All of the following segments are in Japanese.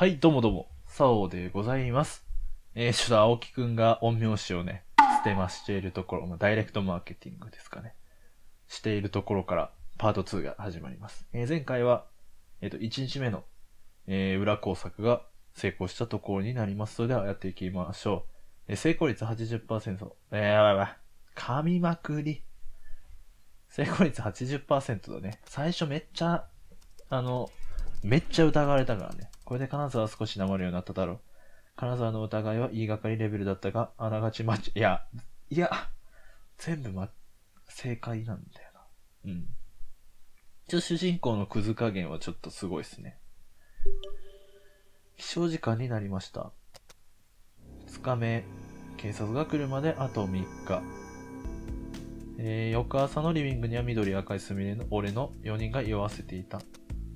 はい、どうもどうも、サオでございます。えー、ちょっと青木くんが陰陽師をね、捨てましているところ、まあ、ダイレクトマーケティングですかね。しているところから、パート2が始まります。えー、前回は、えっ、と、1日目の、えー、裏工作が成功したところになります。それではやっていきましょう。えー、成功率80%。えー、やばいやばい。噛みまくり。成功率80%だね。最初めっちゃ、あの、めっちゃ疑われたからね。これで金沢は少し黙るようになっただろう。金沢の疑いは言いがかりレベルだったが、あながちマッチ、いや、いや、全部ま、正解なんだよな。うん。ちょっと主人公のクズ加減はちょっとすごいですね。起床時間になりました。二日目、警察が来るまであと3日。えー、翌朝のリビングには緑赤いすみれの俺の4人が居合わせていた。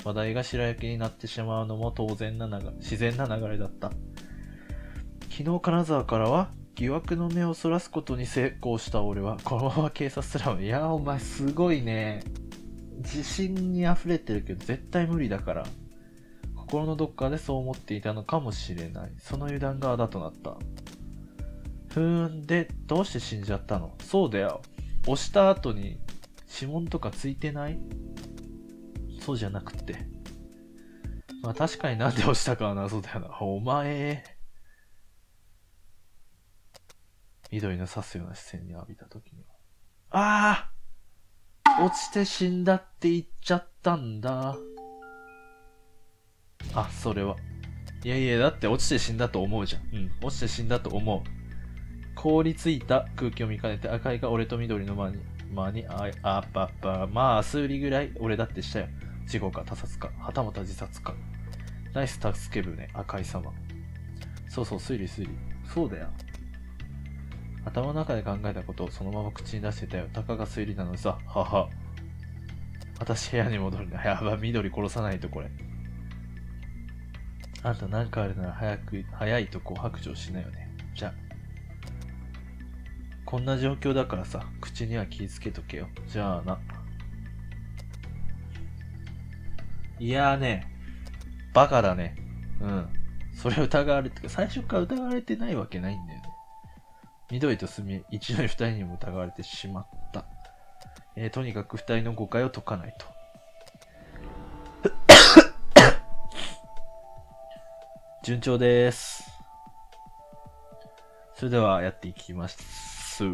話題が白焼きになってしまうのも当然な流れ、自然な流れだった。昨日金沢からは疑惑の目をそらすことに成功した俺は、このまま警察すらも、いや、お前すごいね。自信に溢れてるけど絶対無理だから。心のどっかでそう思っていたのかもしれない。その油断があだとなった。ふーんで、どうして死んじゃったの？そうだよ。押した後に指紋とかついてない？そうじゃなくて。まあ確かになんで押したかは謎だよな。お前。緑の刺すような視線に浴びた時には。ああ落ちて死んだって言っちゃったんだ。あ、それは。いやいや、だって落ちて死んだと思うじゃん。うん、落ちて死んだと思う。凍りついた空気を見かねて赤いが俺と緑の間に、間に、あ、あっぱっぱ、まあ、数理ぐらい俺だってしたよ。事故か他殺か、はたまた自殺か。ナイス助け舟、赤い様。そうそう、推理推理。そうだよ。頭の中で考えたことをそのまま口に出してたよ。たかが推理なのさ、はは。私部屋に戻るな。やば、緑殺さないとこれ。あんた何かあるなら早く、早いとこ白状しないよね。じゃ。こんな状況だからさ、口には気ぃつけとけよ。じゃあな。いやーね、バカだね。うん。それ疑われて、最初から疑われてないわけないんだよね。緑と墨、一度に二人にも疑われてしまった。えー、とにかく二人の誤解を解かないと。順調です。それではやっていきます。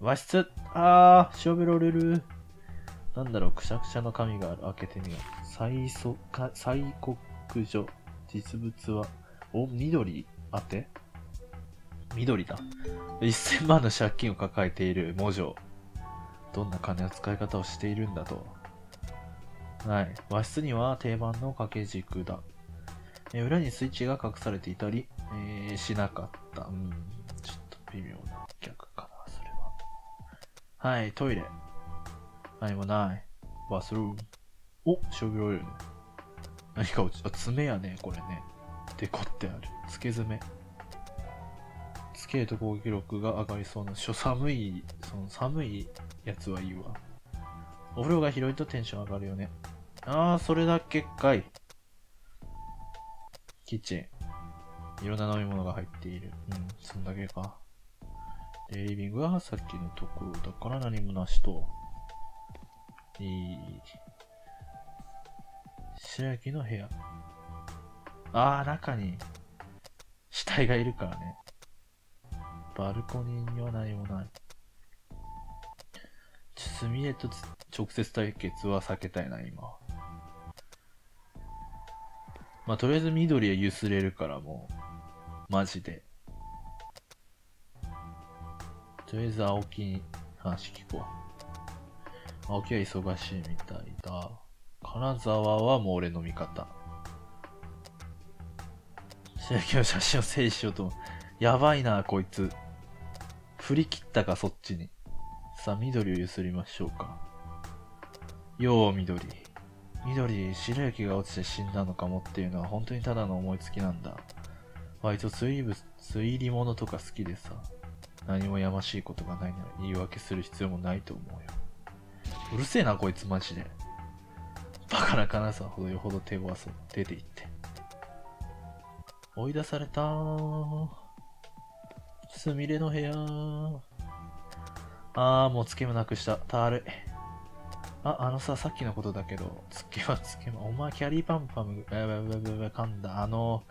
和室あー、しょべろれる。なんだろう、くしゃくしゃの紙がある。開けてみよう。最速、最告所。実物は、お、緑？当て緑だ。1000万の借金を抱えている文女。どんな金の使い方をしているんだと。はい。和室には定番の掛け軸だ。え裏にスイッチが隠されていたり、えーしなかった。うん。ちょっと微妙な逆かな、それは。はい、トイレ。何もない。バスルーム。お、しょびろいるね。何か落ち、あ、爪やね、これね。デコってある。つけ爪。つけると攻撃力が上がりそうな。しょ、寒い、その寒いやつはいいわ。お風呂が広いとテンション上がるよね。あー、それだけかい。キッチン。いろんな飲み物が入っている。うん、そんだけか。で、リビングはさっきのところだから何もなしと。いい。白焼の部屋。あー、中に死体がいるからね。バルコニーには何もない。すみれと直接対決は避けたいな、今。まあ、とりあえず緑はゆすれるからもう、マジで。とりあえず青木に話聞こう。青木は忙しいみたいだ。金沢はもう俺の味方。白木の写真を整理しようと思う。やばいな、こいつ。振り切ったか、そっちに。さあ、緑をゆすりましょうか。よう、緑。緑、白雪が落ちて死んだのかもっていうのは本当にただの思いつきなんだ。割と推理部、推理物とか好きでさ、何もやましいことがないなら言い訳する必要もないと思うよ。うるせえな、こいつマジで。バカな金沢ほどよほど手強そう。出て行って。追い出されたすみれの部屋あー、もうつけまなくした。たるい。あ、あのさ、さっきのことだけど、つけまつけま、お前キャリーパンパム、やばいやばいやばいやばい噛んだ。あの、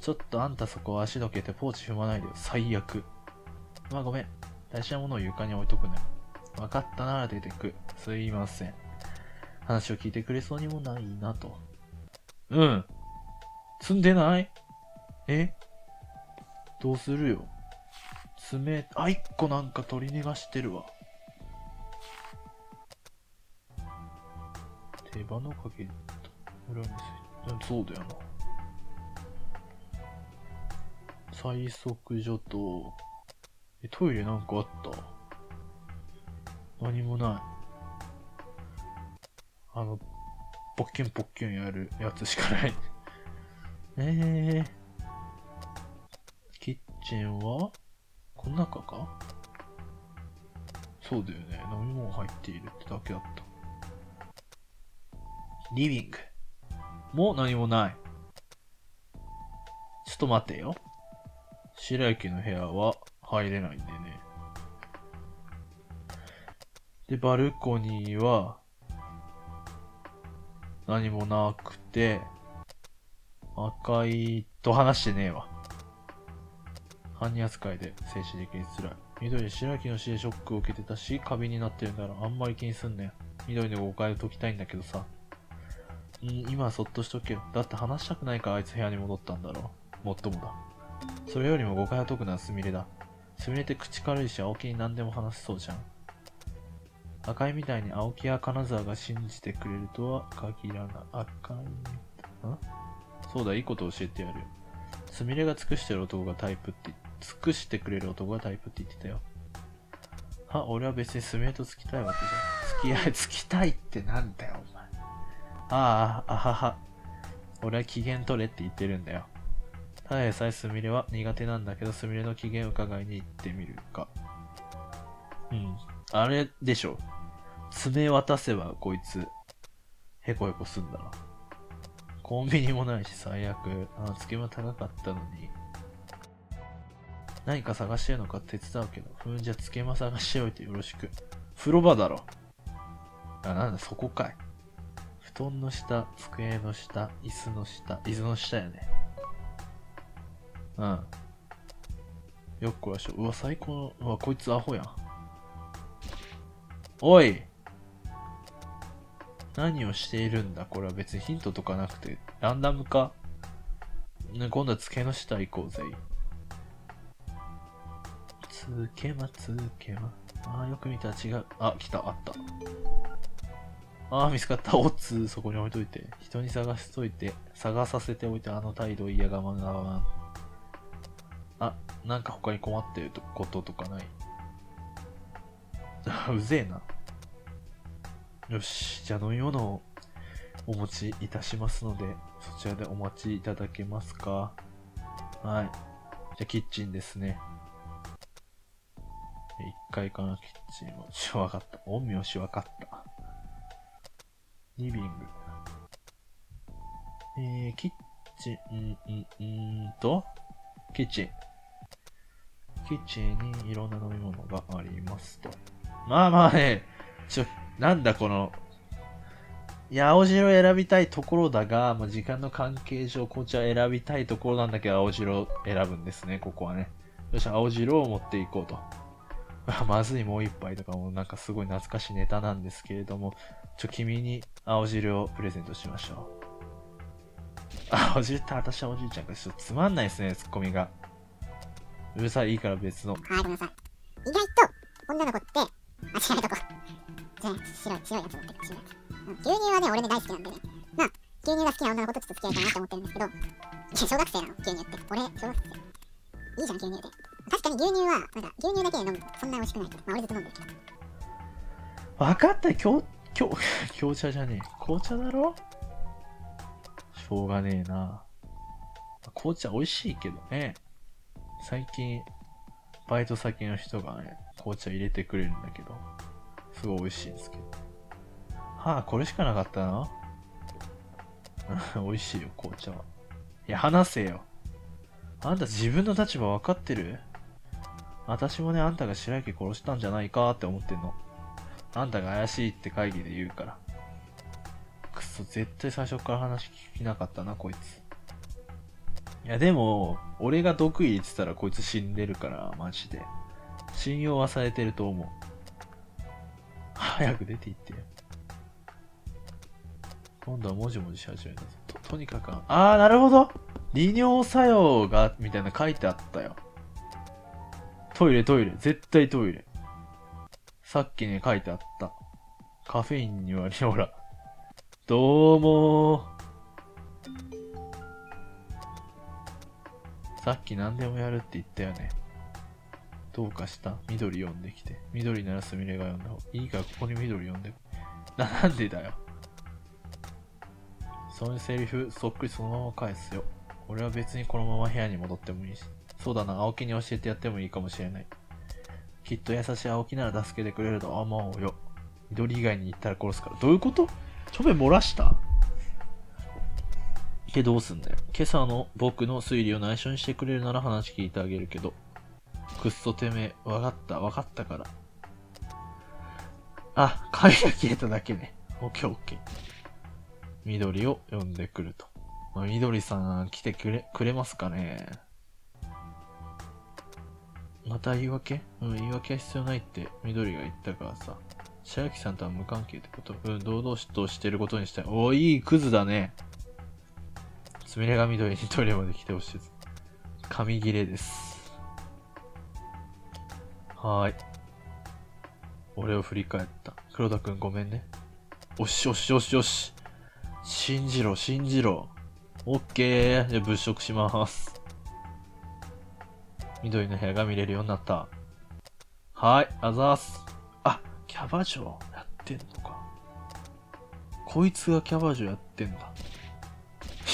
ちょっとあんたそこ足どけてポーチ踏まないでよ。最悪。まあごめん。大事なものを床に置いとくね。わかったなら出てく。すいません。話を聞いてくれそうにもないなと。うん。積んでない？え？どうするよ？爪、あ、一個なんか取り逃がしてるわ。手羽のかけ裏にせうんそうだよな。最速所と、え、トイレなんかあった？何もない。あの、ポッキュンポッキュンやるやつしかない。えー。キッチンは？この中か？そうだよね。飲み物入っているってだけだった。リビング。もう何もない。ちょっと待てよ。白雪の部屋は入れないんでね。で、バルコニーは何もなくて、赤いと話してねえわ。犯人扱いで静止できづらい。緑、白木の死でショックを受けてたし、カビになってるならあんまり気にすんねん。緑の誤解を解きたいんだけどさ。ん今はそっとしとけよ。だって話したくないからあいつ部屋に戻ったんだろう。もっともだ。それよりも誤解を解くのはスミレだ。スミレって口軽いし、青木に何でも話せそうじゃん。赤いみたいに青木や金沢が信じてくれるとは限らない。赤い。んそうだ、いいこと教えてやるよ。スミレが尽くしてる男がタイプって、尽くしてくれる男がタイプって言ってたよ。は、俺は別にスミレと付きたいわけじゃん。付き合い、付きたいってなんだよ、お前。ああ、あはは。俺は機嫌取れって言ってるんだよ。ただでさえスミレは苦手なんだけど、スミレの機嫌を伺いに行ってみるか。うん。あれでしょ。爪渡せばこいつ、へこへこすんだな。コンビニもないし最悪。あ、月も高かったのに。何か探してるのか手伝うけど。ふんじゃつけま探しておいてよろしく。風呂場だろ。あ、なんだ、そこかい。布団の下、机の下、椅子の下、椅子の下やね。うん。よっこらしょ。うわ、最高の、うわ、こいつアホやん。おい何をしているんだ？これは別にヒントとかなくて、ランダムか？ね、今度は机の下行こうぜ。つけま、つけま。ああ、よく見たら違う。あ、来た、あった。ああ、見つかった。おっつ、そこに置いといて。人に探しといて、探させておいて、あの態度嫌がまなわん。あ、なんか他に困ってることとかない うぜえな。よし、じゃあ飲み物をお持ちいたしますので、そちらでお待ちいただけますか。はい。じゃあキッチンですね。1階からキッチンを、しわかった。陰陽師わかった。リビング。えー、キッチン、ん、ん、んーと、キッチン。キッチンにいろんな飲み物がありますと。まあまあね、ちょ、なんだこの、いや、青白選びたいところだが、まあ、時間の関係上、紅茶選びたいところなんだけど、青白選ぶんですね、ここはね。よし、青白を持っていこうと。まずいもう一杯とかもなんかすごい懐かしいネタなんですけれども、ちょ、君に青汁をプレゼントしましょう。青汁って私はおじいちゃんかちょっとつまんないですね、ツッコミが。うるさい、いいから別の。はい、ごめんなさい。意外と、女の子って、あ、違うとこ。じゃあ、白い、白いやつ持ってる、白いやつ。うん牛乳はね、俺ね、大好きなんでね。まあ、牛乳が好きな女の子とちょっと付き合いたいなって思ってるんですけど、いや、小学生なの、牛乳って。俺、小学生。いいじゃん、牛乳で。確かに牛乳は、なんか、牛乳だけで飲むとそんな美味しくないけど、まあ、俺ずっと飲んでるけど。わかった、今日、今日、紅茶じゃねえ。紅茶だろ？しょうがねえな。紅茶美味しいけどね。最近、バイト先の人がね、紅茶入れてくれるんだけど、すごい美味しいんですけど。はあ、これしかなかったな。美味しいよ、紅茶は。いや、話せよ。あんた自分の立場分かってる？私もね、あんたが白雪殺したんじゃないかって思ってんの。あんたが怪しいって会議で言うから。くそ、絶対最初から話聞きなかったな、こいつ。いや、でも、俺が毒入れてたらこいつ死んでるから、マジで。信用はされてると思う。早く出て行ってよ。今度はもじもじし始めたぞ。と、とにかく、あー、なるほど利尿作用が、みたいな書いてあったよ。トイレトイレ。絶対トイレ。さっきね、書いてあった。カフェインには、ほら。どうもさっき何でもやるって言ったよね。どうかした？緑読んできて。緑ならすみれが読んだ方が。いいからここに緑読んで。な、なんでだよ。そのセリフ、そっくりそのまま返すよ。俺は別にこのまま部屋に戻ってもいいし。そうだな、青木に教えてやってもいいかもしれない。きっと優しい青木なら助けてくれると思うよ。緑以外に言ったら殺すから。どういうこと？ちょめ漏らした？けどうすんだよ。今朝の僕の推理を内緒にしてくれるなら話聞いてあげるけど。くっそてめえ、わかった、わかったから。あ、髪が消えただけね。オッケーオッケー。緑を呼んでくると。まあ、緑さん来てくれ、くれますかねまた言い訳うん、言い訳は必要ないって緑が言ったからさ。白雪さんとは無関係ってこと？うん、堂々としてることにしたい。おー、いいクズだね。すみれが緑にトイレまで来てほしいです。紙切れです。はーい。俺を振り返った。黒田くんごめんね。おしおしおしおし。信じろ、信じろ。オッケー。じゃ物色します。緑の部屋が見れるようになった。はい、あざーす。あ、キャバ嬢やってんのか。こいつがキャバ嬢やってんだ。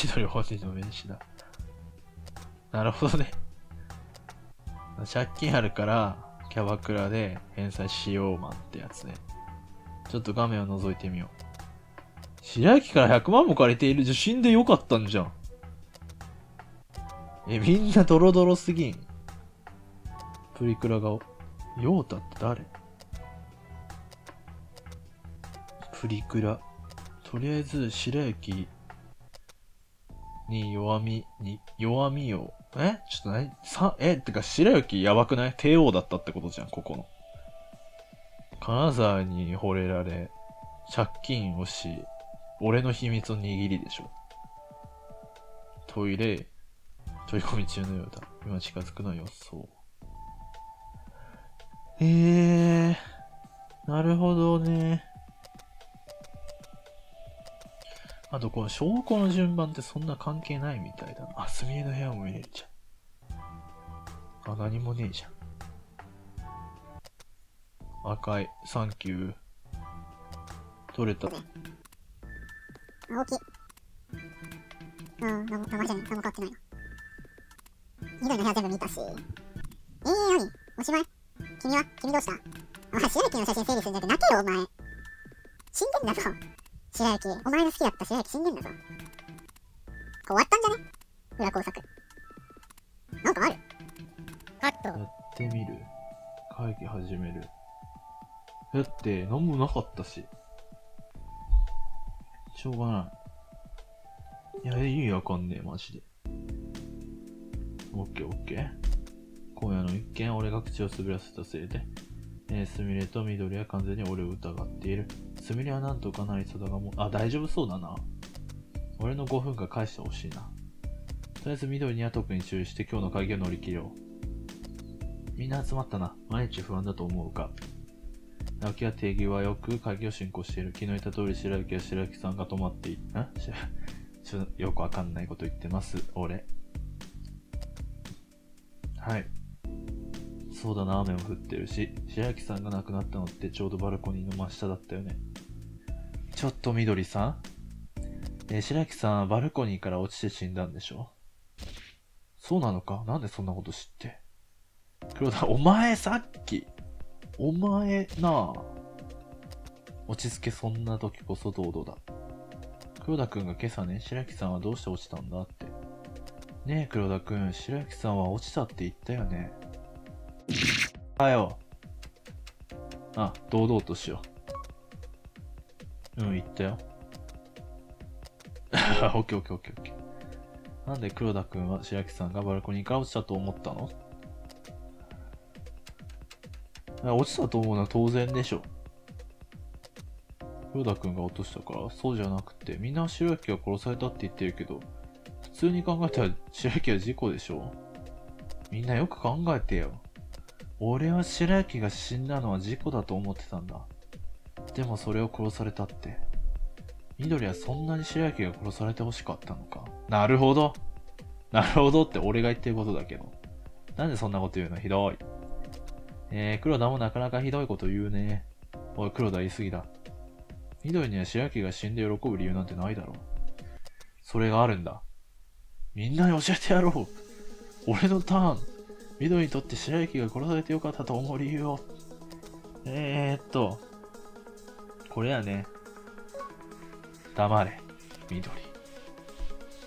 緑本人の名刺だ。なるほどね。借金あるから、キャバクラで返済しようマンってやつね。ちょっと画面を覗いてみよう。白雪から100万も借りているじゃ死んでよかったんじゃん。え、みんなドロドロすぎん。プリクラ顔。ヨータって誰？プリクラ。とりあえず、白雪に弱み、に、弱みを。えちょっと何さ、えってか、白雪やばくない？帝王だったってことじゃん、ここの。金沢に惚れられ、借金をし、俺の秘密の握りでしょ。トイレ、取り込み中のようだ。今近づくのよ、そう。えー、なるほどね。あと、この証拠の順番ってそんな関係ないみたいだな。あ、すみれの部屋も見れるじゃん。あ、何もねえじゃん。赤い、サンキュー。取れた。青木。うん、なんも、名前じゃねえ。何も変わってないな。緑の部屋全部見たし。えー、何？おしまい？君は？君どうしたお前、白雪の写真整理するんじゃなくて泣けよ、お前。死んでんだぞ。白雪。お前の好きだった白雪死んでんだぞ。終わったんじゃね？裏工作。なんかある？カット。やってみる。会議始める。だって、何もなかったし。しょうがない。いや、意味わかんねえ、マジで。オッケーオッケー。今夜の一件、俺が口を滑らせたせいで、えー、すみれと緑は完全に俺を疑っている。すみれはなんとかなりそうだがもう、あ、大丈夫そうだな。俺の5分間返してほしいな。とりあえず緑には特に注意して今日の会議を乗り切ろう。みんな集まったな。毎日不安だと思うか。直樹は手際よく会議を進行している。昨日言った通り白雪は白雪さんが泊まってい、んし ちょ、よくわかんないこと言ってます。俺。はい。そうだな、雨も降ってるし、白雪さんが亡くなったのってちょうどバルコニーの真下だったよね。ちょっと緑さん？えー白雪さんはバルコニーから落ちて死んだんでしょ？そうなのか？なんでそんなこと知って？黒田、お前さっき、お前なあ。落ち着けそんな時こそ堂々だ。黒田くんが今朝ね、白木さんはどうして落ちたんだって。ねえ、黒田くん、白雪さんは落ちたって言ったよね。はよ。あ、堂々としよう。うん、言ったよ。オッケーオッケーオッケーオッケー。なんで黒田くんは白木さんがバルコニーから落ちたと思ったの？落ちたと思うのは当然でしょ。黒田くんが落としたからそうじゃなくて、みんな白雪が殺されたって言ってるけど、普通に考えたら白雪は事故でしょみんなよく考えてよ。俺は白雪が死んだのは事故だと思ってたんだ。でもそれを殺されたって。緑はそんなに白雪が殺されて欲しかったのか。なるほど。なるほどって俺が言ってることだけど。なんでそんなこと言うの？ひどい。えー、黒田もなかなかひどいこと言うね。おい、黒田言い過ぎだ。緑には白雪が死んで喜ぶ理由なんてないだろう。それがあるんだ。みんなに教えてやろう。俺のターン。緑にとって白雪が殺されてよかったと思う理由を。えーっと。これやね。黙れ。緑。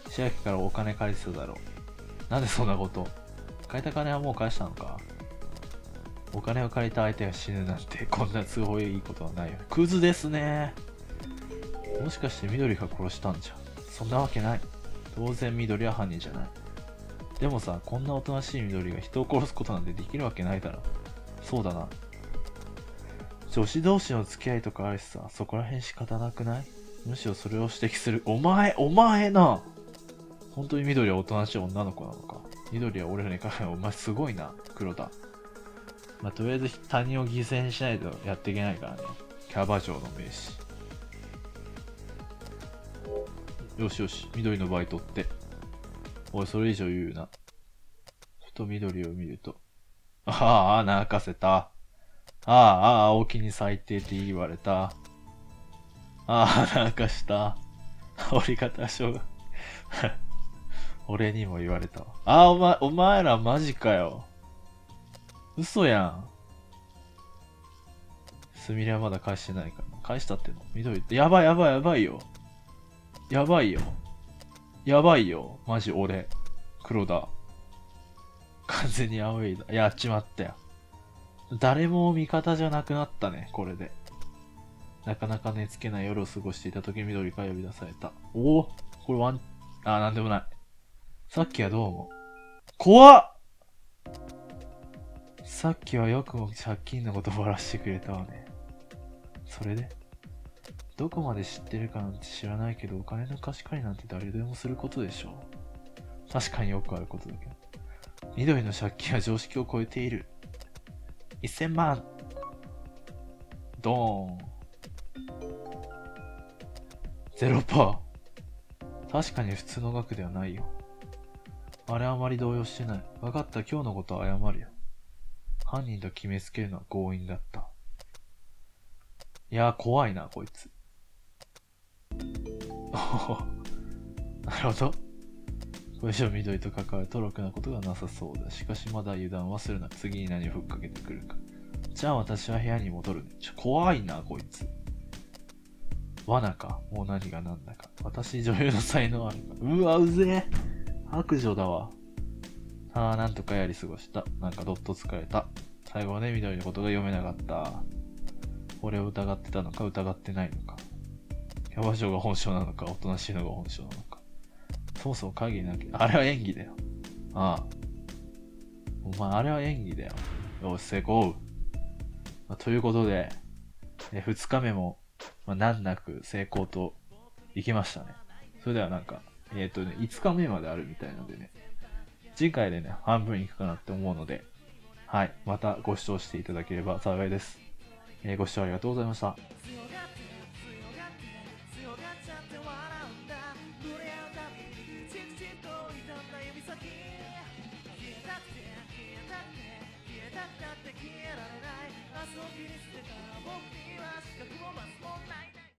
白雪からお金借りてただろう。なんでそんなこと借りた金はもう返したのかお金を借りた相手が死ぬなんてこんな都合いいことはないよ。クズですね。もしかして緑が殺したんじゃ。そんなわけない。当然緑は犯人じゃない。でもさ、こんなおとなしい緑が人を殺すことなんてできるわけないだろ。そうだな。女子同士の付き合いとかあるしさ、そこら辺仕方なくない？むしろそれを指摘する。お前、お前な本当に緑はおとなしい女の子なのか？緑は俺らにかけお前すごいな、黒田。まあ、とりあえず他人を犠牲にしないとやっていけないからね。キャバ嬢の名詞。よしよし、緑のバイトって。おい、それ以上言うな。ふと緑を見ると。ああ、泣かせた。ああ、青木に最低って言われた。ああ、泣かした。折り方しょうが。俺にも言われたわ。ああ、お前、お前らマジかよ。嘘やん。すみれはまだ返してないから。返したっての？緑って。やばいやばいやばいよ。やばいよ。やばいよ。マジ俺。黒田。完全に青いだ。やっちまったよ。誰も味方じゃなくなったね、これで。なかなか寝つけない夜を過ごしていた時緑から呼び出された。おおこれワン、あ、なんでもない。さっきはどうも。怖っさっきはよくも借金のことばらしてくれたわね。それで？どこまで知ってるかなんて知らないけど、お金の貸し借りなんて誰でもすることでしょう。確かによくあることだけど。緑の借金は常識を超えている。1000万ドーン。ゼロパー。確かに普通の額ではないよ。あれあまり動揺してない。分かった、今日のことは謝るよ。犯人と決めつけるのは強引だった。いやー、怖いな、こいつ。なるほど。これ以上緑と関わるとろくなことがなさそうだ。しかしまだ油断はするな。次に何をふっかけてくるか。じゃあ私は部屋に戻るね。ちょ、怖いな、こいつ。罠か。もう何が何だか。私女優の才能あるか。うわ、うぜえ。白状だわ。ああ、なんとかやり過ごした。なんかどっと疲れた。最後はね、緑のことが読めなかった。俺を疑ってたのか疑ってないのか。キャバ嬢が本性なのか、おとなしいのが本性なのか。そもそも会議なきゃ、あれは演技だよ。ああ。お前、あれは演技だよ。よし、成功。まあということで、え2日目も、まあ、難なく成功といきましたね。それではなんか、えっ、とね、5日目まであるみたいなのでね、次回でね、半分いくかなって思うので、はい、またご視聴していただければ幸いです。えーご視聴ありがとうございました。